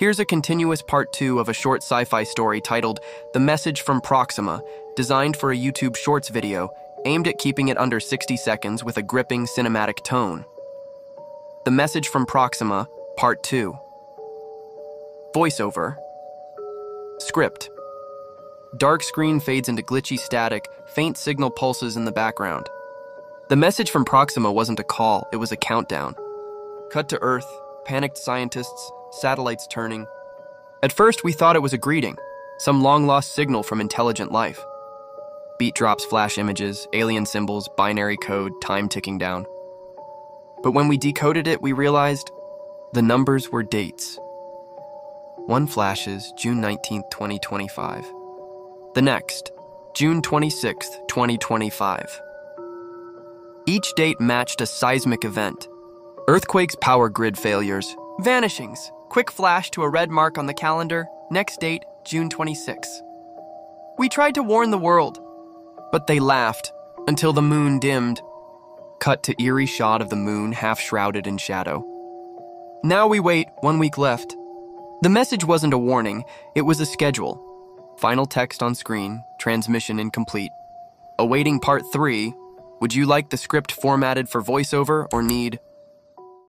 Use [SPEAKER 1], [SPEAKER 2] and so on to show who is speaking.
[SPEAKER 1] Here's a continuous part two of a short sci fi story titled The Message from Proxima, designed for a YouTube Shorts video aimed at keeping it under 60 seconds with a gripping cinematic tone. The Message from Proxima, Part 2. Voiceover. Script. Dark screen fades into glitchy static, faint signal pulses in the background. The message from Proxima wasn't a call, it was a countdown. Cut to Earth, panicked scientists, satellites turning. At first, we thought it was a greeting, some long lost signal from intelligent life. Beat drops flash images, alien symbols, binary code, time ticking down. But when we decoded it, we realized the numbers were dates. One flashes June 19, 2025. The next, June 26, 2025. Each date matched a seismic event earthquakes, power grid failures, vanishings, quick flash to a red mark on the calendar, next date, June 26. We tried to warn the world, but they laughed until the moon dimmed. Cut to eerie shot of the moon half shrouded in shadow. Now we wait, one week left. The message wasn't a warning, it was a schedule. Final text on screen, transmission incomplete. Awaiting part three. Would you like the script formatted for voiceover or need